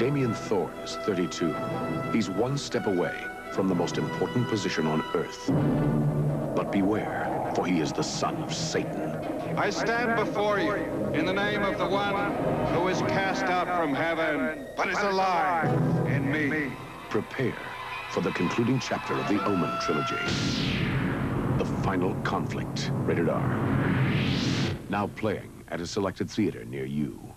Damien Thorne is 32. He's one step away from the most important position on Earth. But beware, for he is the son of Satan. I stand before you in the name of the one who is cast out from heaven, but is alive in me. Prepare for the concluding chapter of the Omen trilogy. The Final Conflict, rated R. Now playing at a selected theater near you.